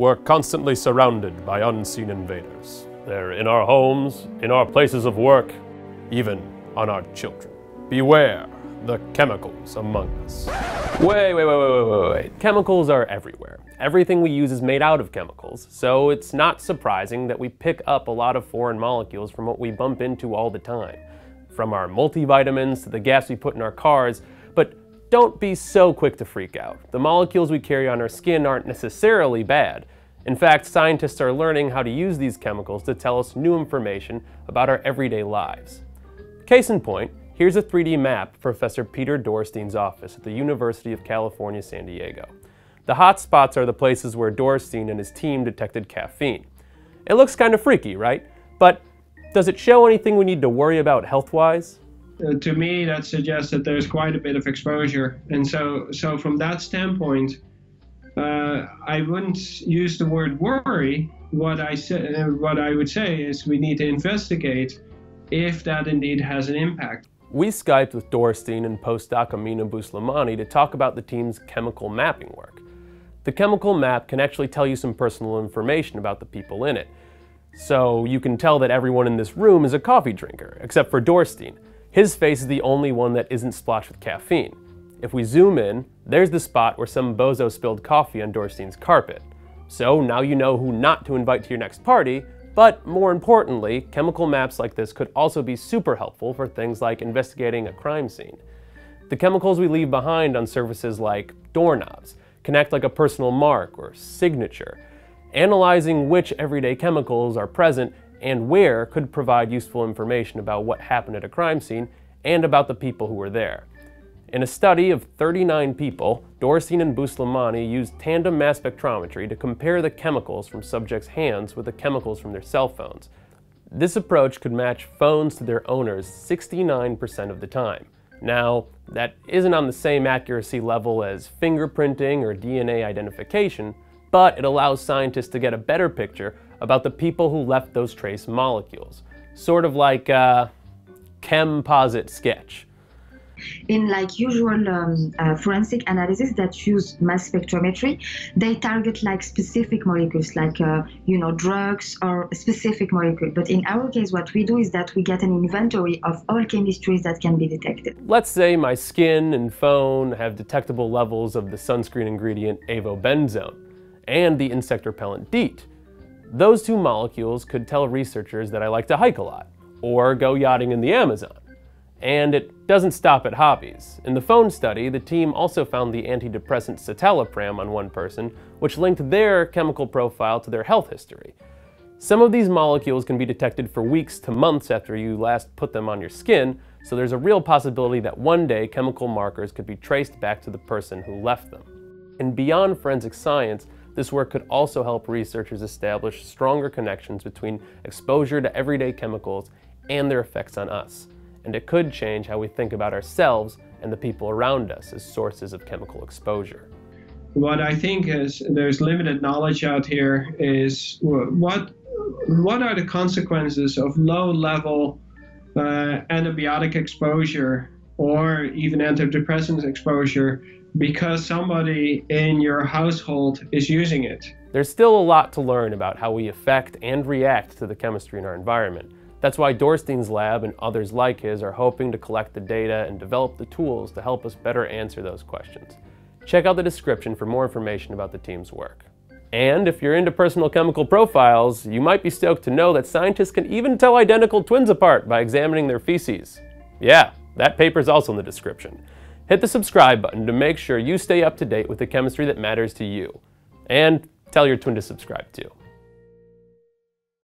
We're constantly surrounded by unseen invaders. They're in our homes, in our places of work, even on our children. Beware the chemicals among us. Wait, wait, wait, wait, wait, wait, wait. Chemicals are everywhere. Everything we use is made out of chemicals, so it's not surprising that we pick up a lot of foreign molecules from what we bump into all the time. From our multivitamins to the gas we put in our cars, but don't be so quick to freak out. The molecules we carry on our skin aren't necessarily bad. In fact, scientists are learning how to use these chemicals to tell us new information about our everyday lives. Case in point, here's a 3D map of Professor Peter Dorrestein's office at the University of California, San Diego. The hot spots are the places where Dorrestein and his team detected caffeine. It looks kind of freaky, right? But does it show anything we need to worry about health-wise? Uh, to me, that suggests that there's quite a bit of exposure, and so so from that standpoint, uh, I wouldn't use the word worry. What I say, uh, what I would say is we need to investigate if that indeed has an impact. We Skyped with Dorrestein and postdoc Amina Bouslimani to talk about the team's chemical mapping work. The chemical map can actually tell you some personal information about the people in it. So you can tell that everyone in this room is a coffee drinker, except for Dorrestein. His face is the only one that isn't splotched with caffeine. If we zoom in, there's the spot where some bozo spilled coffee on Dorrestein's carpet. So now you know who not to invite to your next party, but more importantly, chemical maps like this could also be super helpful for things like investigating a crime scene. The chemicals we leave behind on surfaces like doorknobs connect like a personal mark or signature. Analyzing which everyday chemicals are present and where could provide useful information about what happened at a crime scene and about the people who were there. In a study of 39 people, Dorrestein and Bouslimani used tandem mass spectrometry to compare the chemicals from subjects' hands with the chemicals from their cell phones. This approach could match phones to their owners 69% of the time. Now, that isn't on the same accuracy level as fingerprinting or DNA identification, but it allows scientists to get a better picture about the people who left those trace molecules. Sort of like a chem-posit sketch. In like usual um, uh, forensic analysis that use mass spectrometry, they target like specific molecules, like uh, you know drugs or specific molecule. But in our case, what we do is that we get an inventory of all chemistries that can be detected. Let's say my skin and phone have detectable levels of the sunscreen ingredient avobenzone and the insect repellent DEET. Those two molecules could tell researchers that I like to hike a lot, or go yachting in the Amazon. And it doesn't stop at hobbies. In the phone study, the team also found the antidepressant citalopram on one person, which linked their chemical profile to their health history. Some of these molecules can be detected for weeks to months after you last put them on your skin, so there's a real possibility that one day chemical markers could be traced back to the person who left them. And beyond forensic science, this work could also help researchers establish stronger connections between exposure to everyday chemicals and their effects on us. And it could change how we think about ourselves and the people around us as sources of chemical exposure. What I think is there's limited knowledge out here is what what are the consequences of low level uh, antibiotic exposure or even antidepressant exposure because somebody in your household is using it. There's still a lot to learn about how we affect and react to the chemistry in our environment. That's why Dorrestein's lab and others like his are hoping to collect the data and develop the tools to help us better answer those questions. Check out the description for more information about the team's work. And if you're into personal chemical profiles, you might be stoked to know that scientists can even tell identical twins apart by examining their feces. Yeah, that paper's also in the description. Hit the subscribe button to make sure you stay up to date with the chemistry that matters to you. And tell your twin to subscribe too.